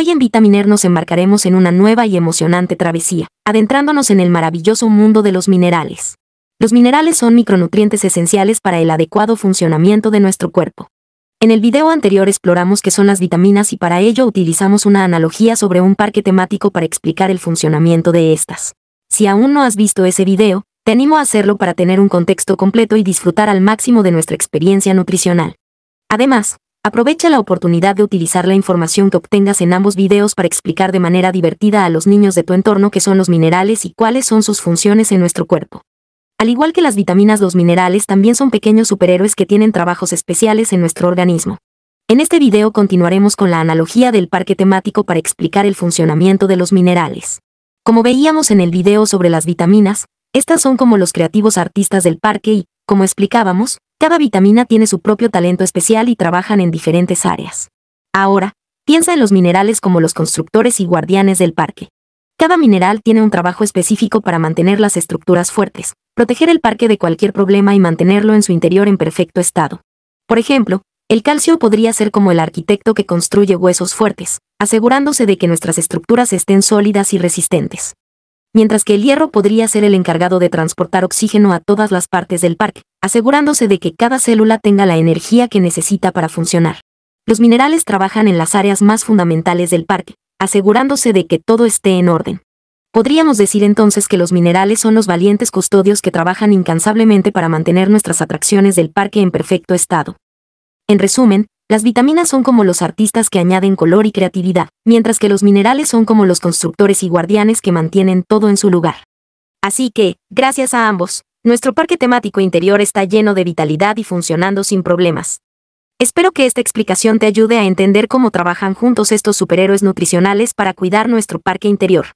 Hoy en Vitaminer nos embarcaremos en una nueva y emocionante travesía, adentrándonos en el maravilloso mundo de los minerales. Los minerales son micronutrientes esenciales para el adecuado funcionamiento de nuestro cuerpo. En el video anterior exploramos qué son las vitaminas y para ello utilizamos una analogía sobre un parque temático para explicar el funcionamiento de estas. Si aún no has visto ese video, te animo a hacerlo para tener un contexto completo y disfrutar al máximo de nuestra experiencia nutricional. Además, aprovecha la oportunidad de utilizar la información que obtengas en ambos videos para explicar de manera divertida a los niños de tu entorno qué son los minerales y cuáles son sus funciones en nuestro cuerpo. Al igual que las vitaminas, los minerales también son pequeños superhéroes que tienen trabajos especiales en nuestro organismo. En este video continuaremos con la analogía del parque temático para explicar el funcionamiento de los minerales. Como veíamos en el video sobre las vitaminas, estas son como los creativos artistas del parque y, como explicábamos, cada vitamina tiene su propio talento especial y trabajan en diferentes áreas. Ahora, piensa en los minerales como los constructores y guardianes del parque. Cada mineral tiene un trabajo específico para mantener las estructuras fuertes, proteger el parque de cualquier problema y mantenerlo en su interior en perfecto estado. Por ejemplo, el calcio podría ser como el arquitecto que construye huesos fuertes, asegurándose de que nuestras estructuras estén sólidas y resistentes. Mientras que el hierro podría ser el encargado de transportar oxígeno a todas las partes del parque, asegurándose de que cada célula tenga la energía que necesita para funcionar. Los minerales trabajan en las áreas más fundamentales del parque, asegurándose de que todo esté en orden. Podríamos decir entonces que los minerales son los valientes custodios que trabajan incansablemente para mantener nuestras atracciones del parque en perfecto estado. En resumen, las vitaminas son como los artistas que añaden color y creatividad, mientras que los minerales son como los constructores y guardianes que mantienen todo en su lugar. Así que, gracias a ambos, nuestro parque temático interior está lleno de vitalidad y funcionando sin problemas. Espero que esta explicación te ayude a entender cómo trabajan juntos estos superhéroes nutricionales para cuidar nuestro parque interior.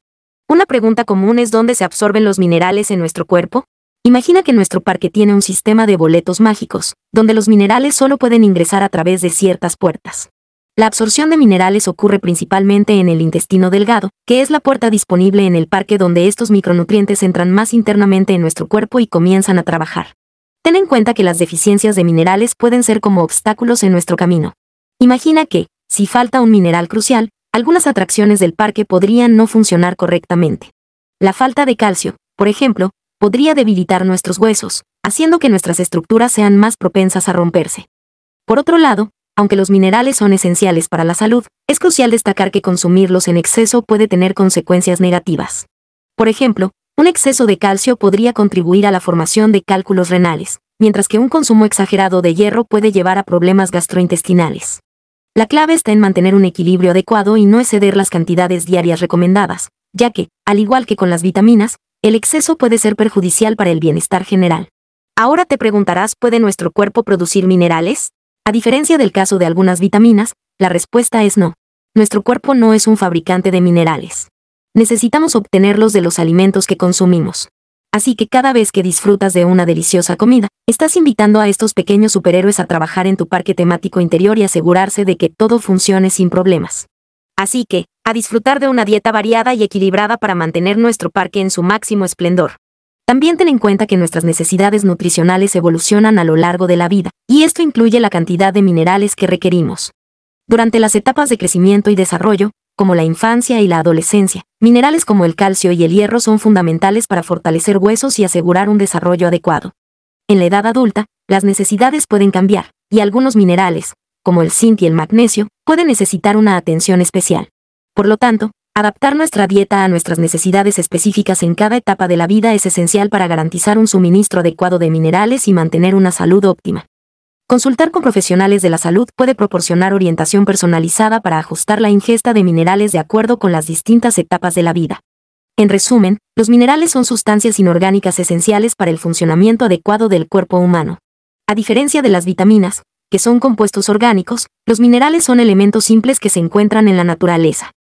Una pregunta común es dónde se absorben los minerales en nuestro cuerpo. Imagina que nuestro parque tiene un sistema de boletos mágicos, donde los minerales solo pueden ingresar a través de ciertas puertas. La absorción de minerales ocurre principalmente en el intestino delgado, que es la puerta disponible en el parque donde estos micronutrientes entran más internamente en nuestro cuerpo y comienzan a trabajar. Ten en cuenta que las deficiencias de minerales pueden ser como obstáculos en nuestro camino. Imagina que, si falta un mineral crucial, algunas atracciones del parque podrían no funcionar correctamente. La falta de calcio, por ejemplo, podría debilitar nuestros huesos, haciendo que nuestras estructuras sean más propensas a romperse. Por otro lado, aunque los minerales son esenciales para la salud, es crucial destacar que consumirlos en exceso puede tener consecuencias negativas. Por ejemplo, un exceso de calcio podría contribuir a la formación de cálculos renales, mientras que un consumo exagerado de hierro puede llevar a problemas gastrointestinales. La clave está en mantener un equilibrio adecuado y no exceder las cantidades diarias recomendadas, ya que, al igual que con las vitaminas, el exceso puede ser perjudicial para el bienestar general. Ahora te preguntarás, ¿puede nuestro cuerpo producir minerales? A diferencia del caso de algunas vitaminas, la respuesta es no. Nuestro cuerpo no es un fabricante de minerales. Necesitamos obtenerlos de los alimentos que consumimos. Así que cada vez que disfrutas de una deliciosa comida, estás invitando a estos pequeños superhéroes a trabajar en tu parque temático interior y asegurarse de que todo funcione sin problemas. Así que, a disfrutar de una dieta variada y equilibrada para mantener nuestro parque en su máximo esplendor. También ten en cuenta que nuestras necesidades nutricionales evolucionan a lo largo de la vida, y esto incluye la cantidad de minerales que requerimos. Durante las etapas de crecimiento y desarrollo, como la infancia y la adolescencia. Minerales como el calcio y el hierro son fundamentales para fortalecer huesos y asegurar un desarrollo adecuado. En la edad adulta, las necesidades pueden cambiar, y algunos minerales, como el zinc y el magnesio, pueden necesitar una atención especial. Por lo tanto, adaptar nuestra dieta a nuestras necesidades específicas en cada etapa de la vida es esencial para garantizar un suministro adecuado de minerales y mantener una salud óptima. Consultar con profesionales de la salud puede proporcionar orientación personalizada para ajustar la ingesta de minerales de acuerdo con las distintas etapas de la vida. En resumen, los minerales son sustancias inorgánicas esenciales para el funcionamiento adecuado del cuerpo humano. A diferencia de las vitaminas, que son compuestos orgánicos, los minerales son elementos simples que se encuentran en la naturaleza.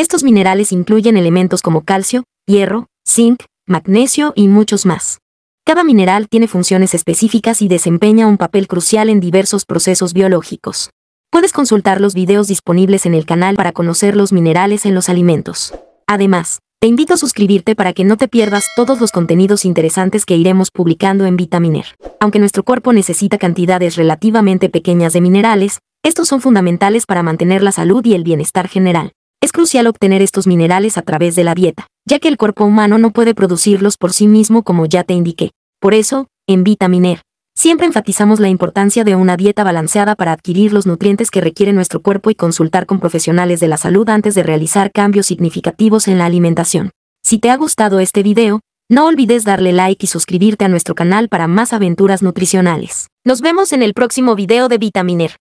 Estos minerales incluyen elementos como calcio, hierro, zinc, magnesio y muchos más. Cada mineral tiene funciones específicas y desempeña un papel crucial en diversos procesos biológicos. Puedes consultar los videos disponibles en el canal para conocer los minerales en los alimentos. Además, te invito a suscribirte para que no te pierdas todos los contenidos interesantes que iremos publicando en Vitaminer. Aunque nuestro cuerpo necesita cantidades relativamente pequeñas de minerales, estos son fundamentales para mantener la salud y el bienestar general. Es crucial obtener estos minerales a través de la dieta, ya que el cuerpo humano no puede producirlos por sí mismo como ya te indiqué. Por eso, en Vitaminer, siempre enfatizamos la importancia de una dieta balanceada para adquirir los nutrientes que requiere nuestro cuerpo y consultar con profesionales de la salud antes de realizar cambios significativos en la alimentación. Si te ha gustado este video, no olvides darle like y suscribirte a nuestro canal para más aventuras nutricionales. Nos vemos en el próximo video de Vitaminer.